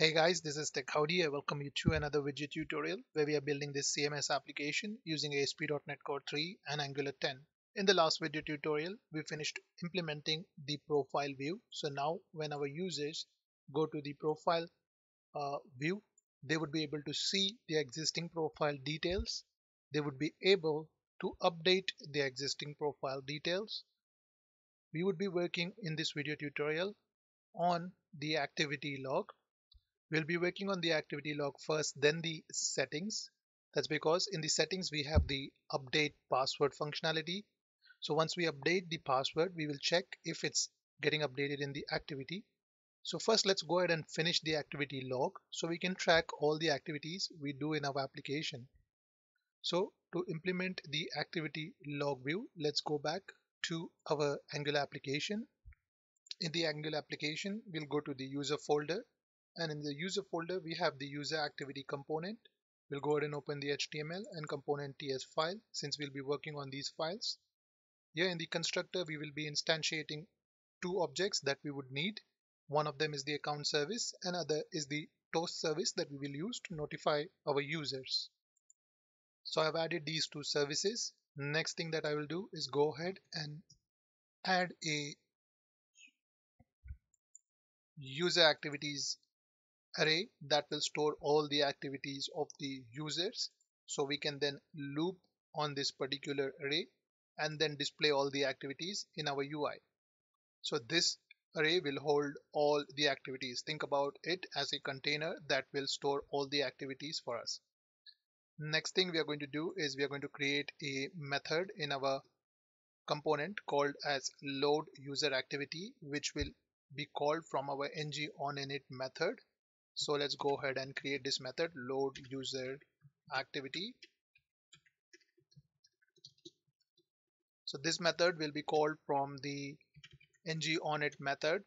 Hey guys, this is Tech. I welcome you to another widget tutorial where we are building this CMS application using ASP.NET Core 3 and Angular 10. In the last video tutorial, we finished implementing the profile view. So now when our users go to the profile uh, view, they would be able to see the existing profile details. They would be able to update the existing profile details. We would be working in this video tutorial on the activity log. We'll be working on the activity log first, then the settings. That's because in the settings we have the update password functionality. So once we update the password, we will check if it's getting updated in the activity. So first let's go ahead and finish the activity log so we can track all the activities we do in our application. So to implement the activity log view, let's go back to our Angular application in the Angular application, we'll go to the user folder and in the user folder, we have the user activity component. We'll go ahead and open the HTML and component TS file since we'll be working on these files. Here in the constructor, we will be instantiating two objects that we would need. One of them is the account service and other is the toast service that we will use to notify our users. So I've added these two services. Next thing that I will do is go ahead and add a user activities array that will store all the activities of the users. So we can then loop on this particular array and then display all the activities in our UI so this array will hold all the activities. Think about it as a container that will store all the activities for us. Next thing we are going to do is we are going to create a method in our component called as load user activity which will be called from our ng on init method. So let's go ahead and create this method load user activity. So this method will be called from the ng on init method.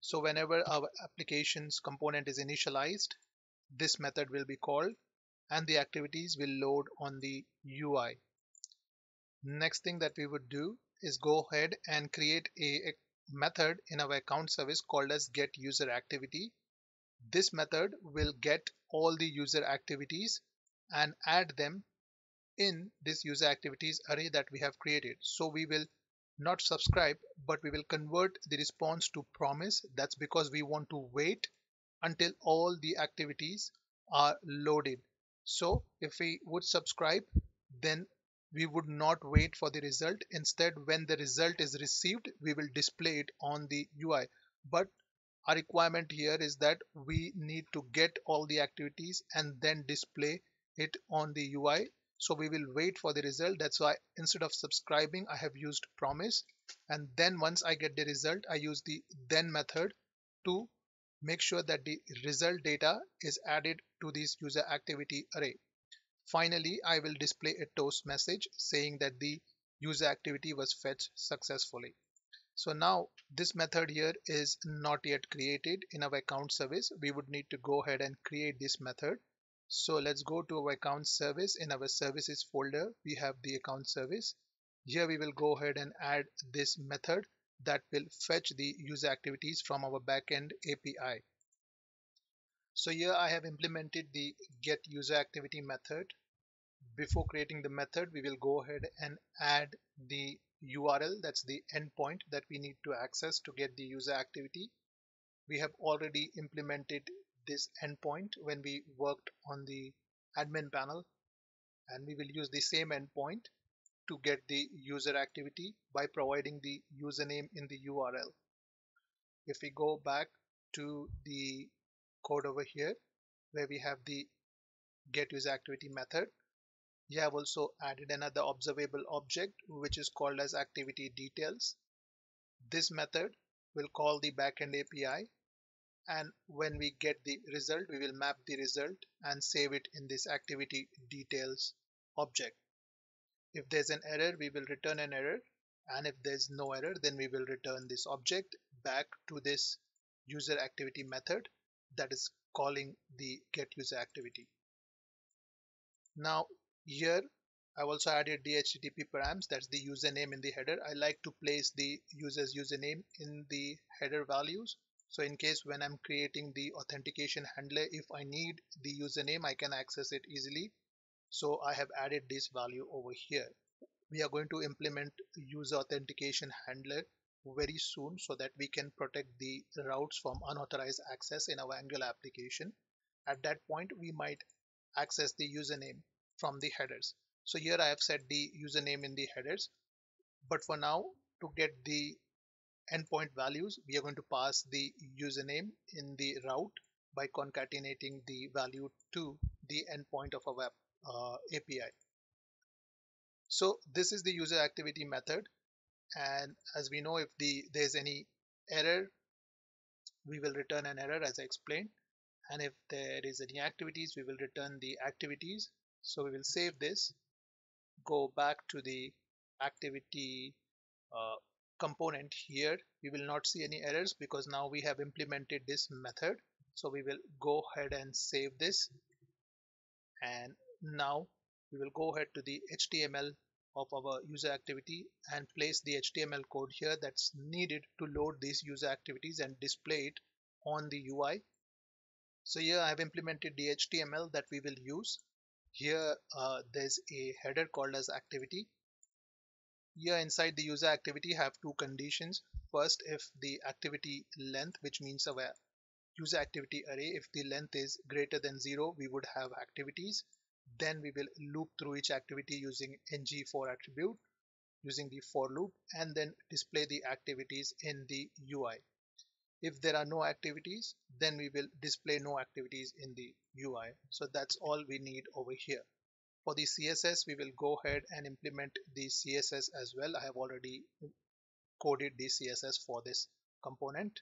So whenever our application's component is initialized, this method will be called and the activities will load on the UI. Next thing that we would do is go ahead and create a method in our account service called as get user activity. This method will get all the user activities and add them in this user activities array that we have created. So we will not subscribe, but we will convert the response to promise. That's because we want to wait until all the activities are loaded. So if we would subscribe, then we would not wait for the result. Instead, when the result is received, we will display it on the UI. But our requirement here is that we need to get all the activities and then display it on the UI. So we will wait for the result. That's why instead of subscribing, I have used promise. And then once I get the result, I use the then method to make sure that the result data is added to this user activity array. Finally, I will display a toast message saying that the user activity was fetched successfully. So now this method here is not yet created in our account service. We would need to go ahead and create this method. So let's go to our account service. In our services folder, we have the account service. Here we will go ahead and add this method that will fetch the user activities from our backend API. So here I have implemented the get user activity method. Before creating the method, we will go ahead and add the URL, that's the endpoint that we need to access to get the user activity. We have already implemented this endpoint when we worked on the admin panel and we will use the same endpoint to get the user activity by providing the username in the URL. If we go back to the code over here where we have the get user activity method you have also added another observable object which is called as activity details this method will call the backend API and when we get the result we will map the result and save it in this activity details object if there's an error we will return an error and if there's no error then we will return this object back to this user activity method that is calling the get user activity. Now here I've also added the HTTP params that's the username in the header. I like to place the user's username in the header values so in case when I'm creating the authentication handler if I need the username I can access it easily so I have added this value over here we are going to implement user authentication handler very soon so that we can protect the routes from unauthorized access in our Angular application. At that point, we might access the username from the headers. So here I have set the username in the headers. But for now, to get the endpoint values, we are going to pass the username in the route by concatenating the value to the endpoint of our uh, API. So this is the user activity method and as we know if the there's any error we will return an error as I explained and if there is any activities we will return the activities so we will save this go back to the activity uh, component here we will not see any errors because now we have implemented this method so we will go ahead and save this and now we will go ahead to the HTML of our user activity and place the HTML code here that's needed to load these user activities and display it on the UI. So here I have implemented the HTML that we will use. Here uh, there's a header called as activity. Here inside the user activity have two conditions. First, if the activity length, which means our user activity array, if the length is greater than zero, we would have activities then we will loop through each activity using ng for attribute using the for loop and then display the activities in the UI. If there are no activities, then we will display no activities in the UI. So that's all we need over here. For the CSS, we will go ahead and implement the CSS as well. I have already coded the CSS for this component.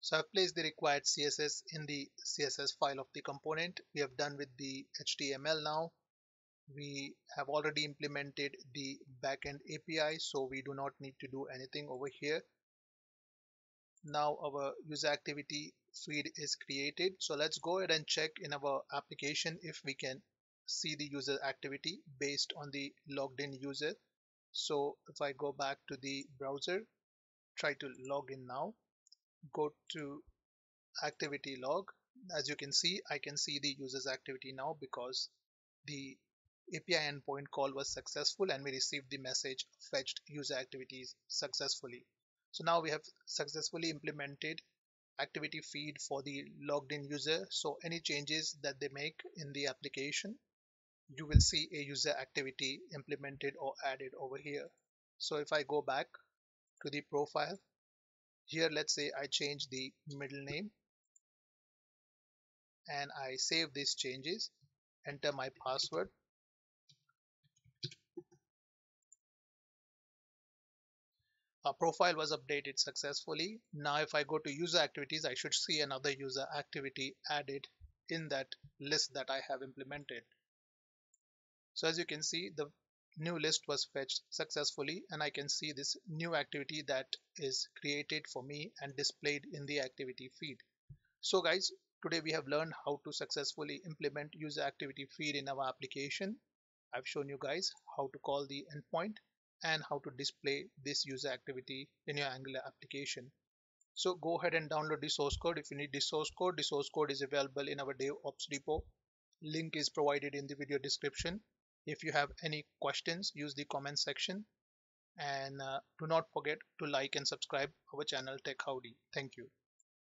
So I've placed the required CSS in the CSS file of the component. We have done with the HTML now. We have already implemented the backend API, so we do not need to do anything over here. Now our user activity feed is created. So let's go ahead and check in our application if we can see the user activity based on the logged in user. So if I go back to the browser, try to log in now go to activity log as you can see I can see the users activity now because the API endpoint call was successful and we received the message fetched user activities successfully so now we have successfully implemented activity feed for the logged in user. So any changes that they make in the application you will see a user activity implemented or added over here. So if I go back to the profile here let's say I change the middle name and I save these changes enter my password our profile was updated successfully now if I go to user activities I should see another user activity added in that list that I have implemented so as you can see the new list was fetched successfully and I can see this new activity that is created for me and displayed in the activity feed. So guys, today we have learned how to successfully implement user activity feed in our application. I've shown you guys how to call the endpoint and how to display this user activity in your Angular application. So go ahead and download the source code. If you need the source code, the source code is available in our DevOps repo. Link is provided in the video description. If you have any questions, use the comment section and uh, do not forget to like and subscribe our channel Tech Howdy. Thank you.